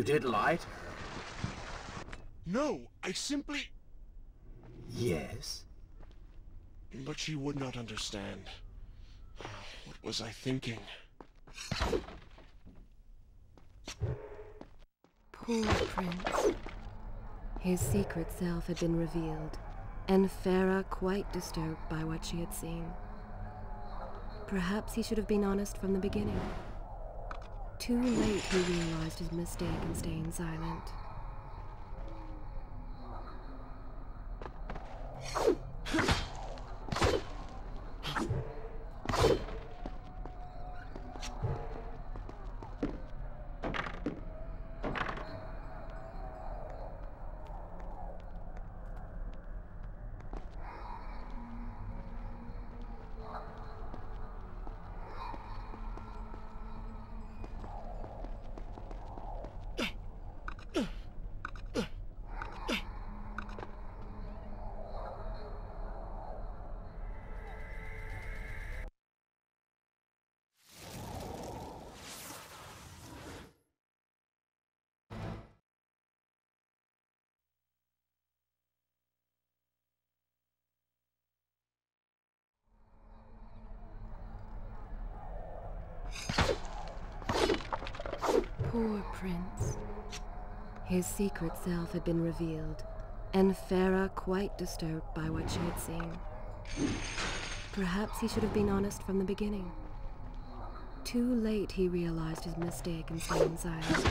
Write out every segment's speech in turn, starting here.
You did lie to No, I simply... Yes? But she would not understand. What was I thinking? Poor prince. His secret self had been revealed, and Farah quite disturbed by what she had seen. Perhaps he should have been honest from the beginning. Too late he realized his mistake in staying silent. Poor prince. His secret self had been revealed, and Farah quite disturbed by what she had seen. Perhaps he should have been honest from the beginning. Too late he realized his mistake in staying silent.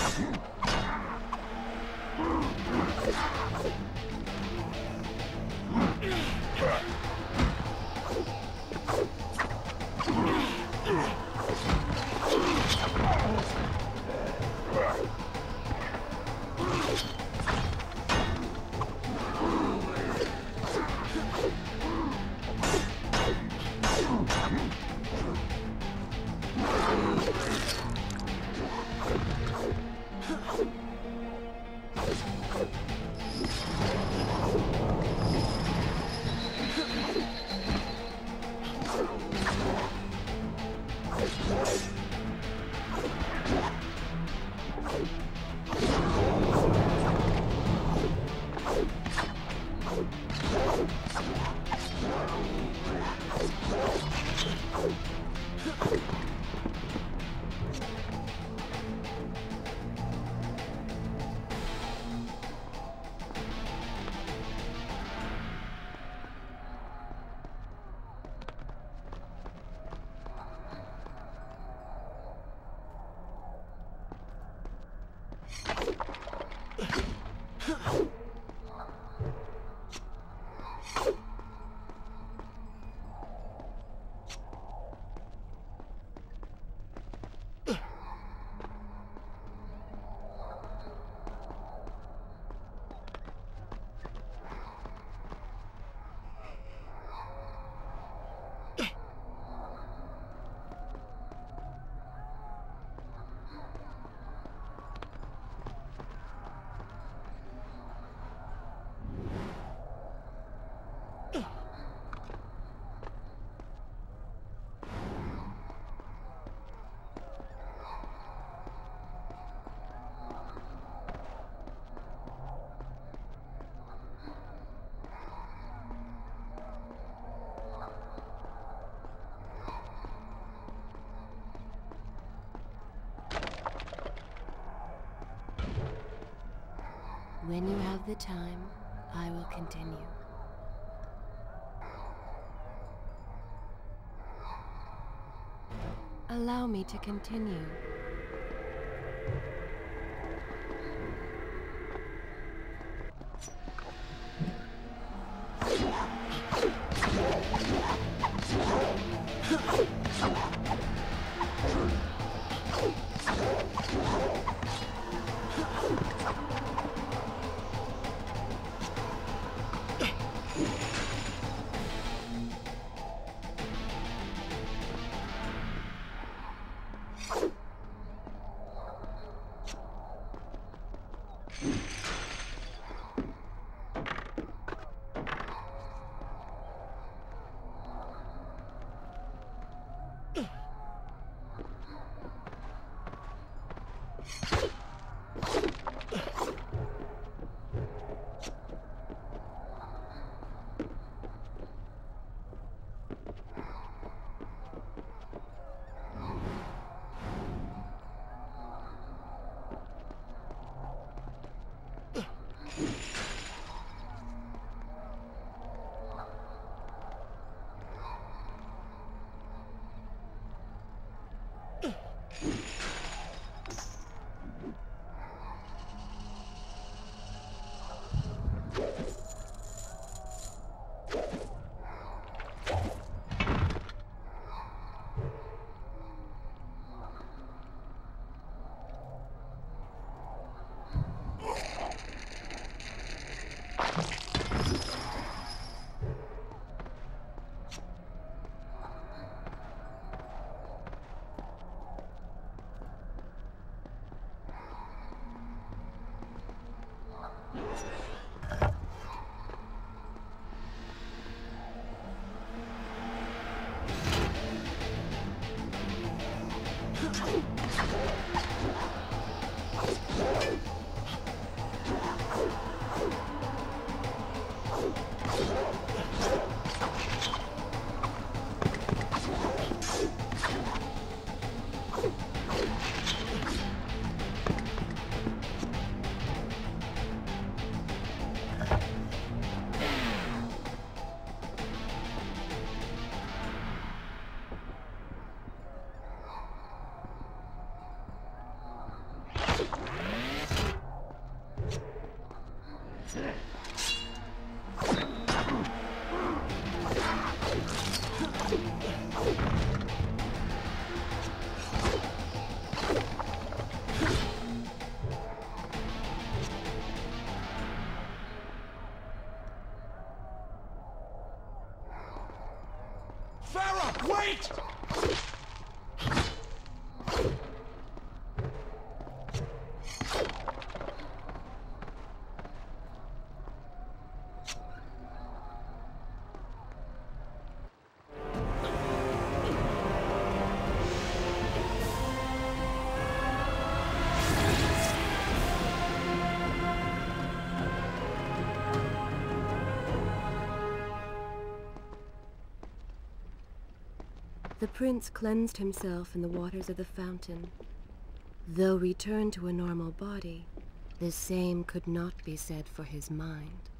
Thank you. When you have the time, I will continue. Allow me to continue. Wait! The prince cleansed himself in the waters of the fountain. Though returned to a normal body, the same could not be said for his mind.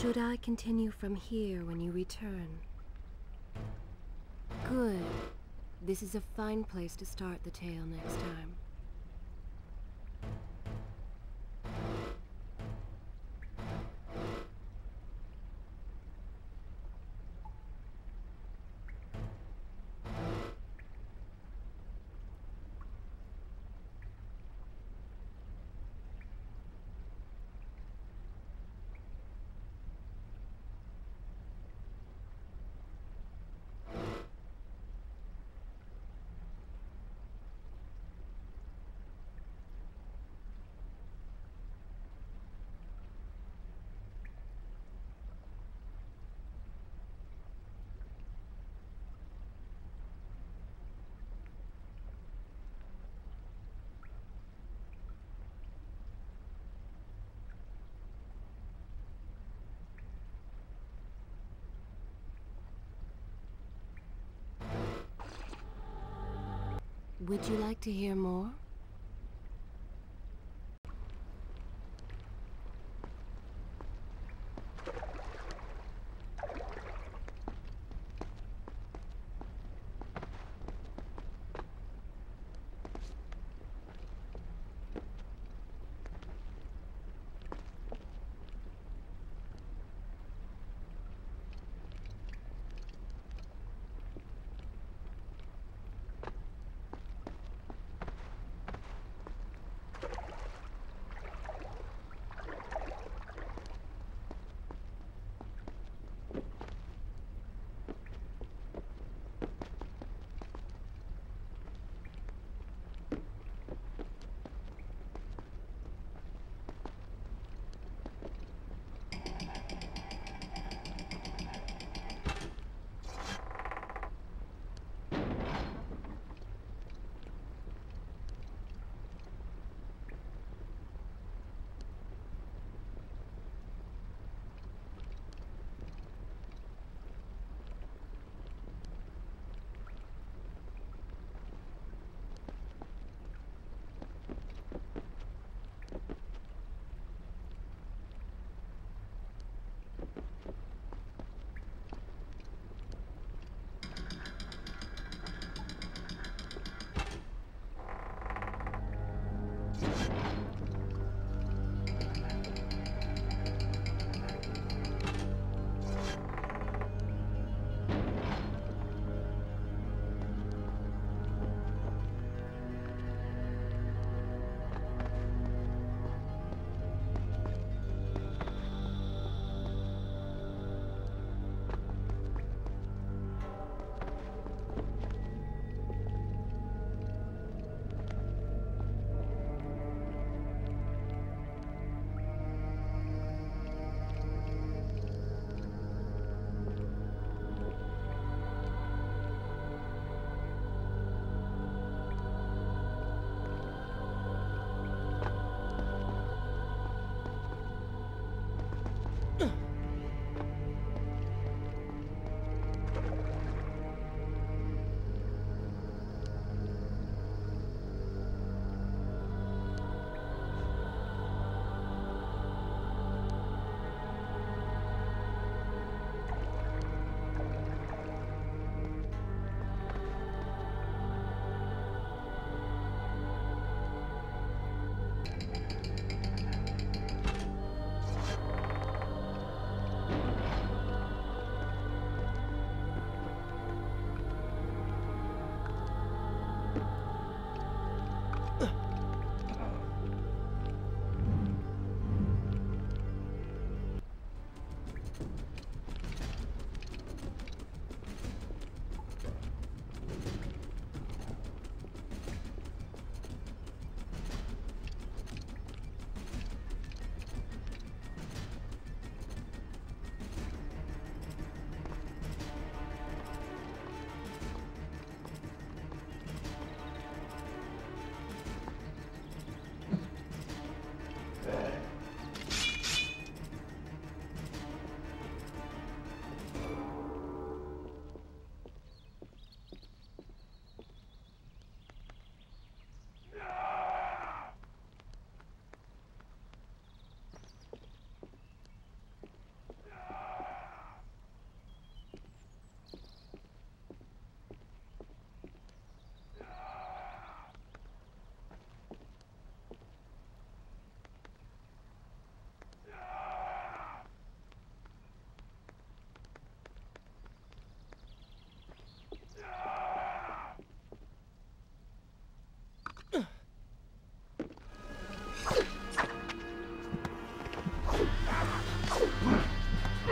Should I continue from here when you return? Good. This is a fine place to start the tale next time. Would you like to hear more?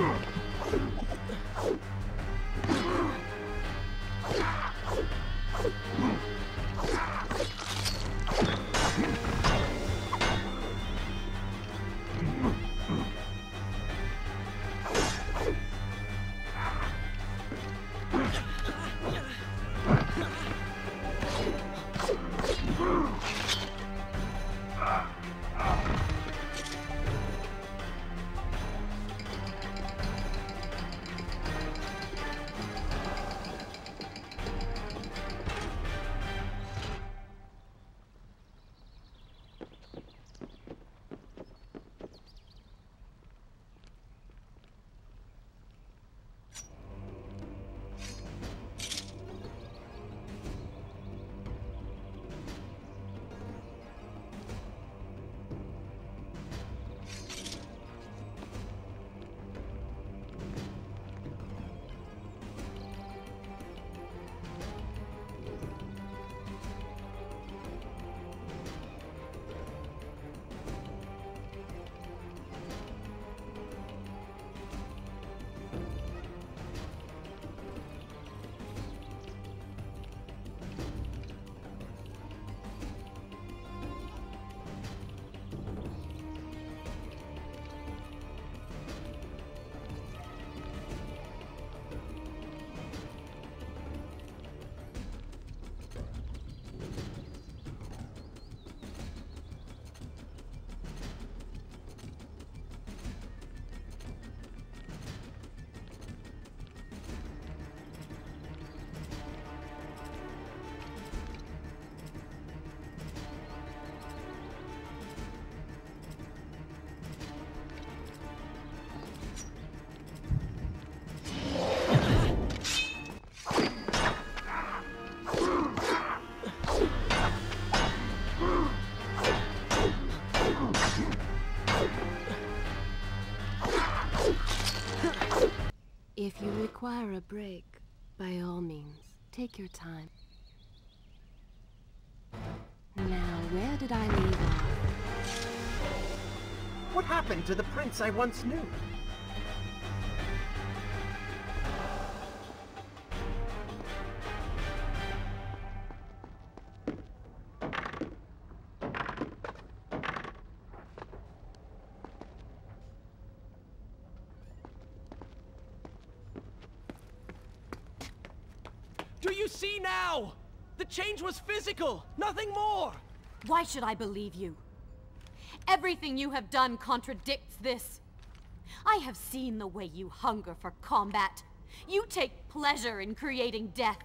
Mm. Require a break, by all means, take your time. Now, where did I leave off? What happened to the prince I once knew? The change was physical, nothing more! Why should I believe you? Everything you have done contradicts this. I have seen the way you hunger for combat. You take pleasure in creating death.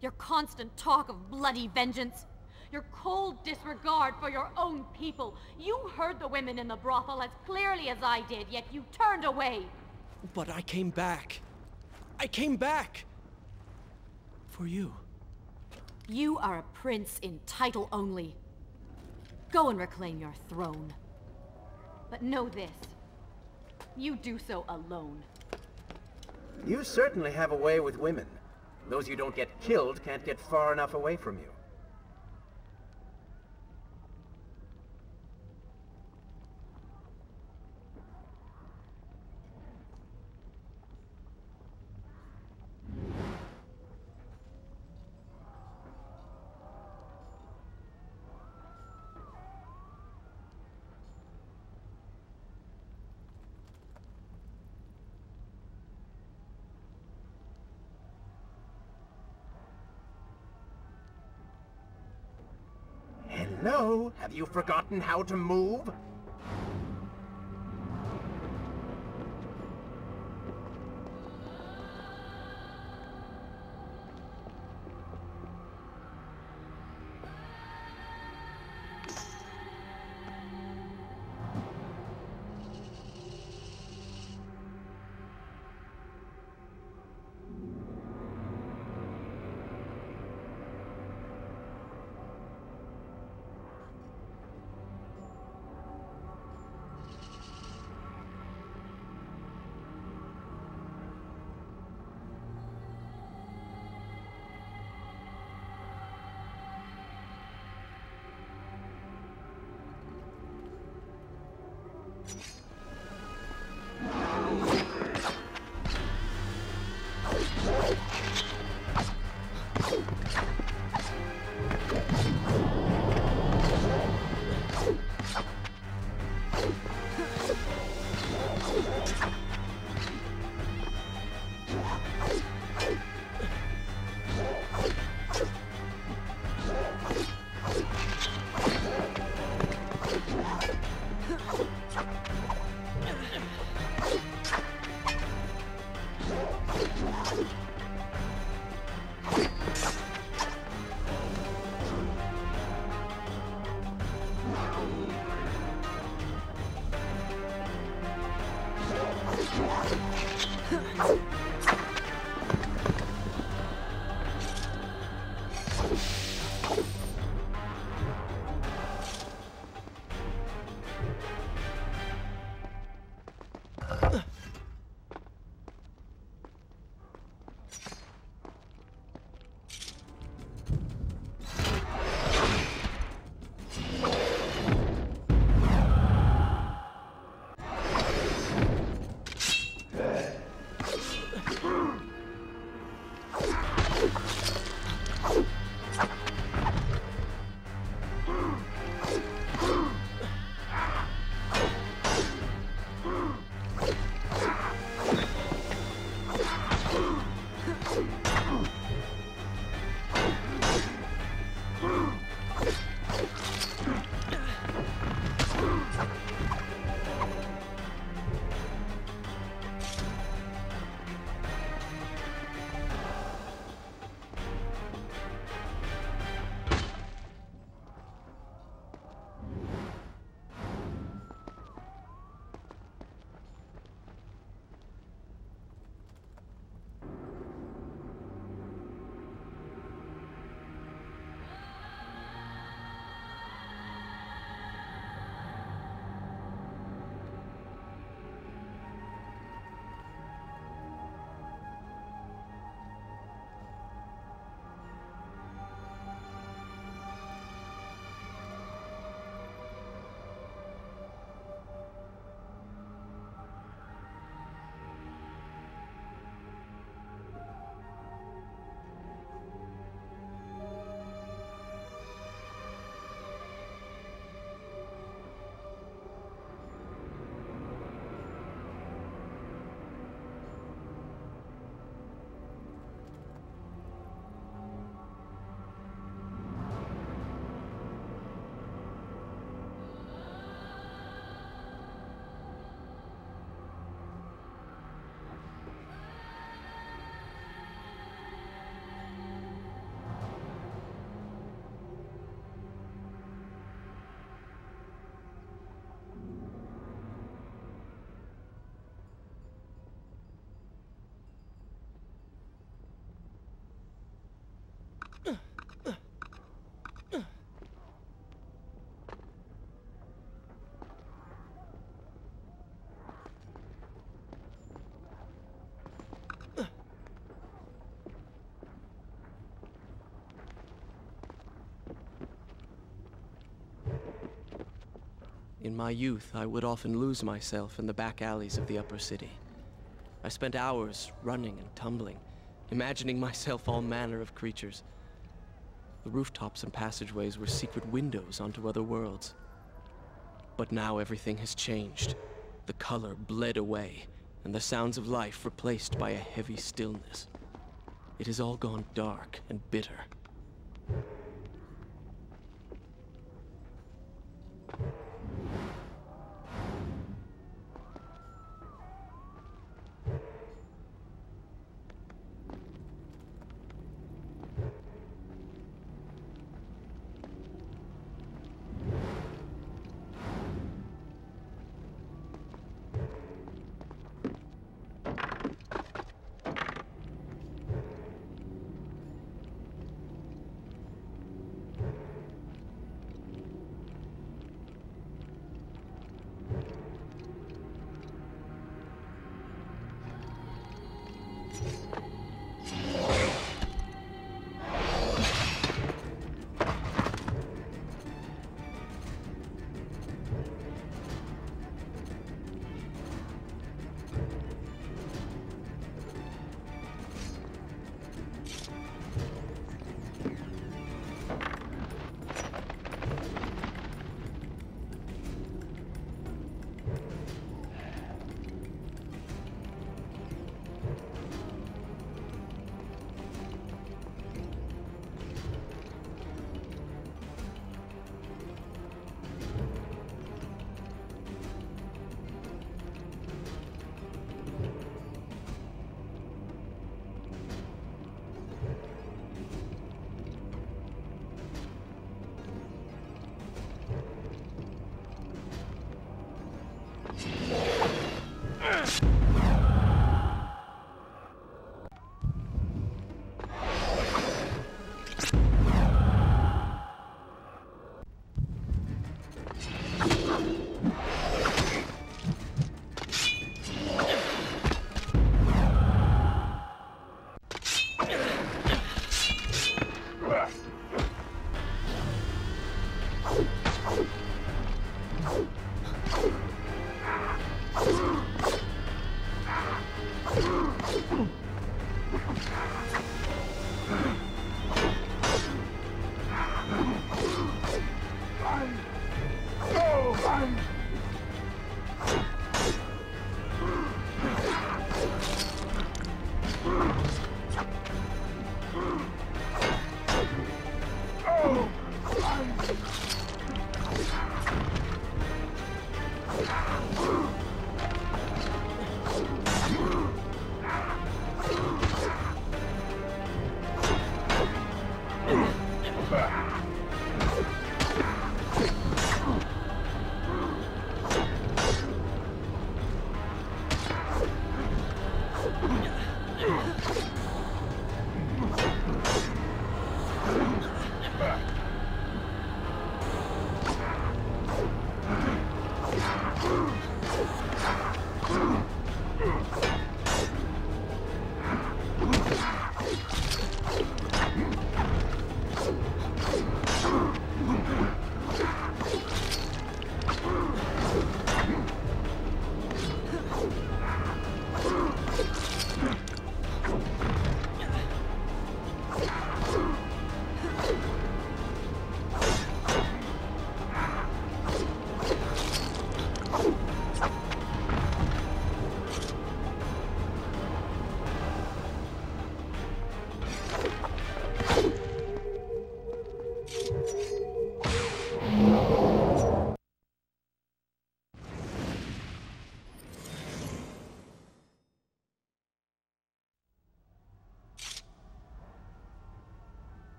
Your constant talk of bloody vengeance. Your cold disregard for your own people. You heard the women in the brothel as clearly as I did, yet you turned away. But I came back. I came back! For you. You are a prince in title only. Go and reclaim your throne. But know this. You do so alone. You certainly have a way with women. Those you don't get killed can't get far enough away from you. Hello? Have you forgotten how to move? Huh. In my youth, I would often lose myself in the back alleys of the upper city. I spent hours running and tumbling, imagining myself all manner of creatures. The rooftops and passageways were secret windows onto other worlds. But now everything has changed. The color bled away, and the sounds of life replaced by a heavy stillness. It has all gone dark and bitter. Run!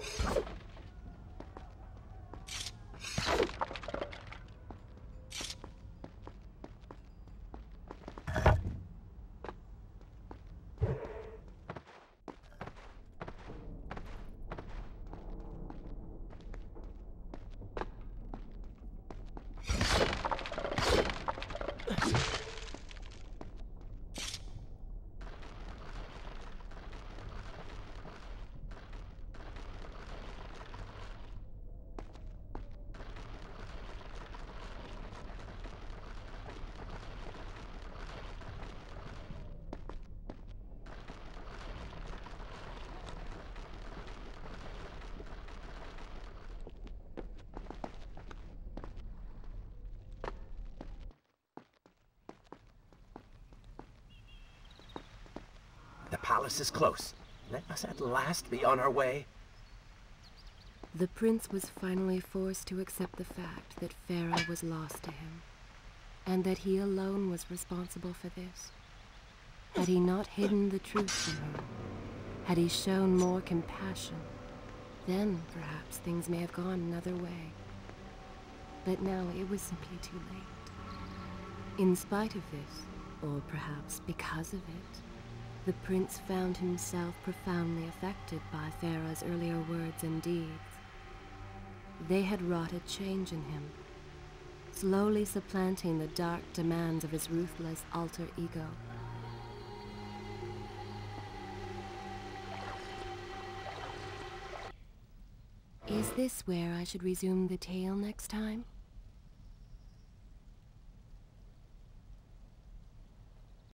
you palace is close. Let us at last be on our way. The prince was finally forced to accept the fact that Farah was lost to him, and that he alone was responsible for this. Had he not hidden the truth from her, had he shown more compassion, then perhaps things may have gone another way. But now it was simply too late. In spite of this, or perhaps because of it, the prince found himself profoundly affected by Farah's earlier words and deeds. They had wrought a change in him, slowly supplanting the dark demands of his ruthless alter ego. Is this where I should resume the tale next time?